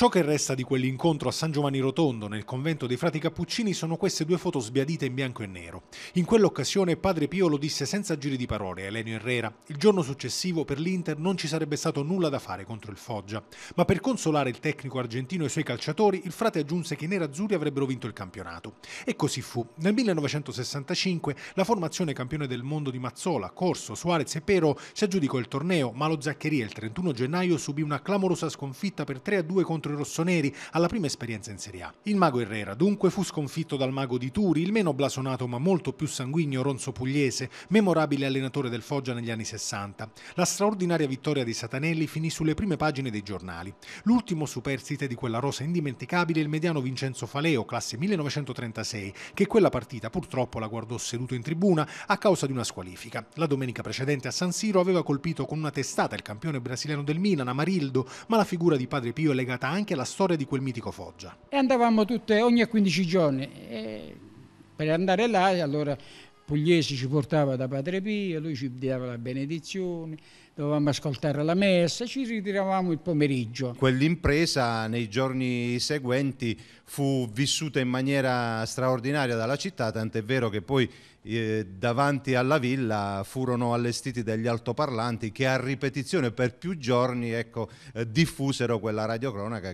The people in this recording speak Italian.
Ciò che resta di quell'incontro a San Giovanni Rotondo nel convento dei frati Cappuccini sono queste due foto sbiadite in bianco e nero. In quell'occasione padre Pio lo disse senza giri di parole a Elenio Herrera. Il giorno successivo per l'Inter non ci sarebbe stato nulla da fare contro il Foggia, ma per consolare il tecnico argentino e i suoi calciatori il frate aggiunse che i nerazzurri avrebbero vinto il campionato. E così fu. Nel 1965 la formazione campione del mondo di Mazzola, Corso, Suarez e Pero si aggiudicò il torneo, ma lo Zaccheria il 31 gennaio subì una clamorosa sconfitta per 3-2 contro contro rossoneri alla prima esperienza in Serie A. Il mago Herrera dunque fu sconfitto dal mago di Turi, il meno blasonato ma molto più sanguigno Ronzo Pugliese, memorabile allenatore del Foggia negli anni 60. La straordinaria vittoria di Satanelli finì sulle prime pagine dei giornali. L'ultimo superstite di quella rosa indimenticabile è il mediano Vincenzo Faleo, classe 1936, che quella partita purtroppo la guardò seduto in tribuna a causa di una squalifica. La domenica precedente a San Siro aveva colpito con una testata il campione brasiliano del Milan, Amarildo, ma la figura di Padre Pio è legata anche la storia di quel mitico Foggia. E andavamo tutte ogni 15 giorni. E per andare là, allora Pugliesi ci portava da Padre Pio, lui ci dava la benedizione, dovevamo ascoltare la messa, ci ritiravamo il pomeriggio. Quell'impresa nei giorni seguenti fu vissuta in maniera straordinaria dalla città, tant'è vero che poi eh, davanti alla villa furono allestiti degli altoparlanti che a ripetizione per più giorni ecco, eh, diffusero quella radiocronaca.